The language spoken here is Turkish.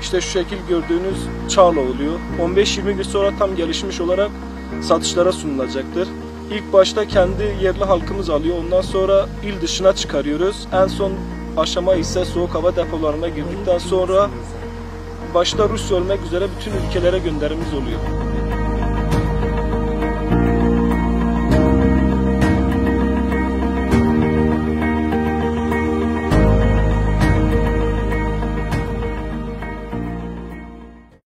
İşte şu şekil gördüğünüz çağla oluyor. 15-20 gün sonra tam gelişmiş olarak satışlara sunulacaktır. İlk başta kendi yerli halkımız alıyor. Ondan sonra il dışına çıkarıyoruz. En son aşama ise soğuk hava depolarına girdikten sonra başta Rusya olmak üzere bütün ülkelere gönderimiz oluyor.